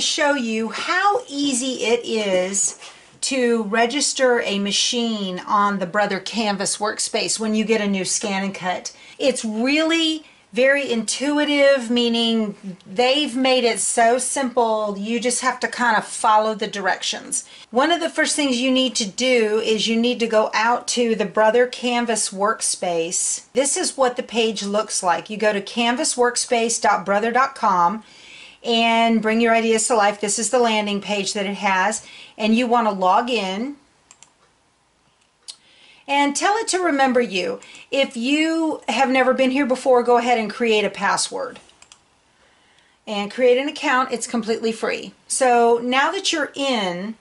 show you how easy it is to register a machine on the Brother Canvas workspace when you get a new scan and cut. It's really very intuitive, meaning they've made it so simple, you just have to kind of follow the directions. One of the first things you need to do is you need to go out to the Brother Canvas workspace. This is what the page looks like. You go to canvasworkspace.brother.com and bring your ideas to life. This is the landing page that it has, and you want to log in and tell it to remember you. If you have never been here before, go ahead and create a password. And create an account, it's completely free. So now that you're in,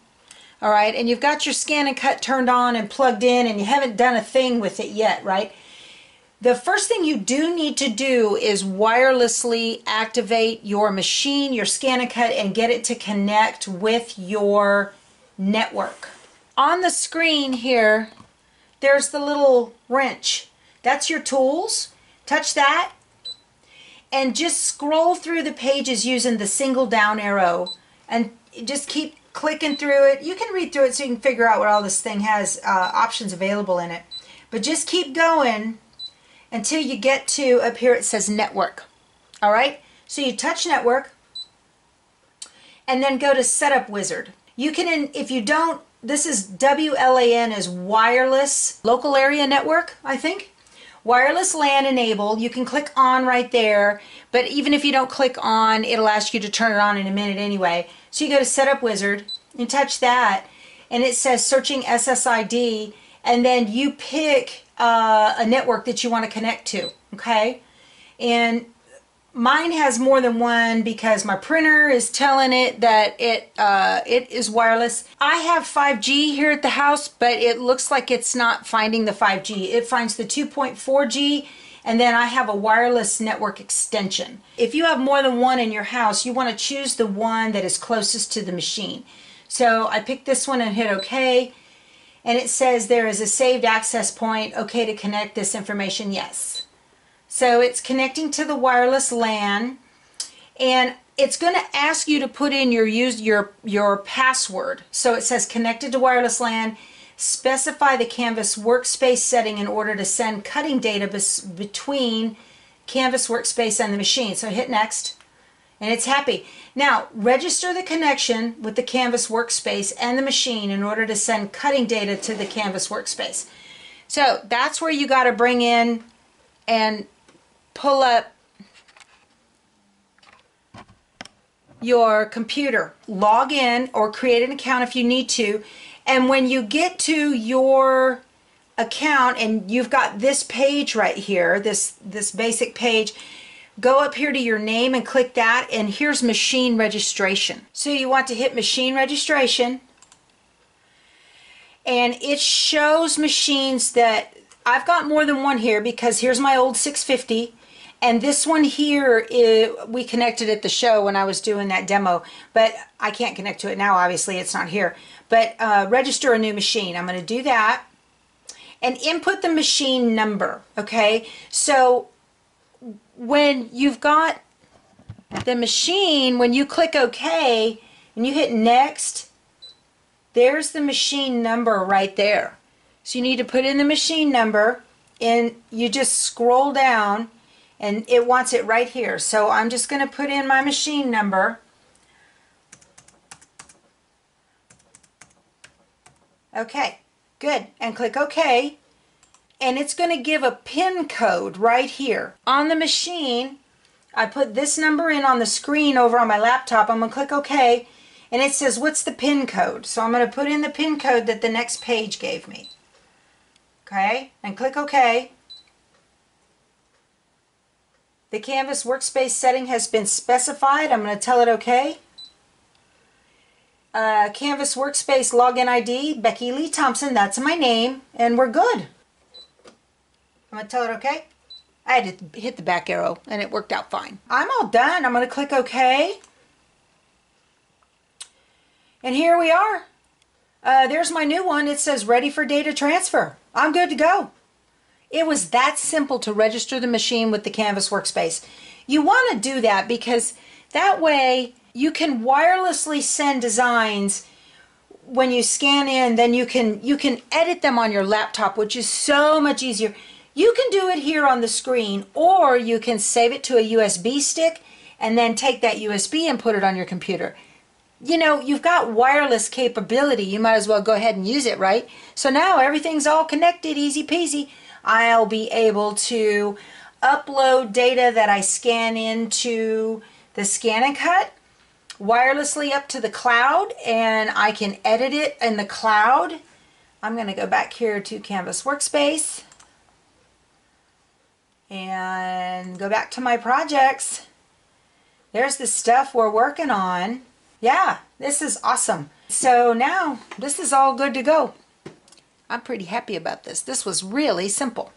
all right, and you've got your scan and cut turned on and plugged in and you haven't done a thing with it yet, right? The first thing you do need to do is wirelessly activate your machine, your scan and cut, and get it to connect with your network. On the screen here, there's the little wrench. That's your tools. Touch that and just scroll through the pages using the single down arrow and just keep clicking through it. You can read through it so you can figure out what all this thing has uh, options available in it. But just keep going until you get to up here it says network. All right, so you touch network and then go to setup wizard. You can, if you don't this is WLAN is wireless local area network, I think. Wireless LAN enabled. You can click on right there, but even if you don't click on, it'll ask you to turn it on in a minute anyway. So you go to Setup Wizard and touch that, and it says searching SSID, and then you pick uh, a network that you want to connect to, okay? And mine has more than one because my printer is telling it that it uh, it is wireless. I have 5G here at the house, but it looks like it's not finding the 5G. It finds the 2.4G and then I have a wireless network extension. If you have more than one in your house, you want to choose the one that is closest to the machine. So I picked this one and hit OK. And it says there is a saved access point. Okay to connect this information. Yes. So it's connecting to the wireless LAN and it's going to ask you to put in your use your your password. So it says connected to wireless LAN. Specify the Canvas workspace setting in order to send cutting data between Canvas workspace and the machine. So hit next and it's happy. Now register the connection with the Canvas workspace and the machine in order to send cutting data to the Canvas workspace. So that's where you got to bring in and pull up your computer, log in or create an account if you need to, and when you get to your account and you've got this page right here, this this basic page, go up here to your name and click that and here's machine registration. So you want to hit machine registration and it shows machines that I've got more than one here because here's my old 650 and this one here, we connected at the show when I was doing that demo, but I can't connect to it now, obviously, it's not here. But uh, register a new machine. I'm going to do that. And input the machine number, okay? So when you've got the machine, when you click OK and you hit next, there's the machine number right there. So you need to put in the machine number and you just scroll down and it wants it right here. So I'm just going to put in my machine number. Okay, good. And click OK. And it's going to give a PIN code right here. On the machine, I put this number in on the screen over on my laptop. I'm going to click OK. And it says, what's the PIN code? So I'm going to put in the PIN code that the next page gave me. Okay, and click OK. The Canvas workspace setting has been specified. I'm going to tell it OK. Uh, Canvas workspace login ID, Becky Lee Thompson. That's my name. And we're good. I'm to tell it OK. I had to hit the back arrow and it worked out fine. I'm all done. I'm going to click OK. And here we are. Uh, there's my new one. It says ready for data transfer. I'm good to go. It was that simple to register the machine with the Canvas workspace. You want to do that because that way you can wirelessly send designs when you scan in then you can you can edit them on your laptop which is so much easier you can do it here on the screen or you can save it to a USB stick and then take that USB and put it on your computer. You know you've got wireless capability. You might as well go ahead and use it right? So now everything's all connected easy peasy. I'll be able to upload data that I scan into the scan and cut wirelessly up to the cloud and I can edit it in the cloud. I'm going to go back here to Canvas Workspace and go back to my projects. There's the stuff we're working on. Yeah, this is awesome. So now this is all good to go. I'm pretty happy about this. This was really simple.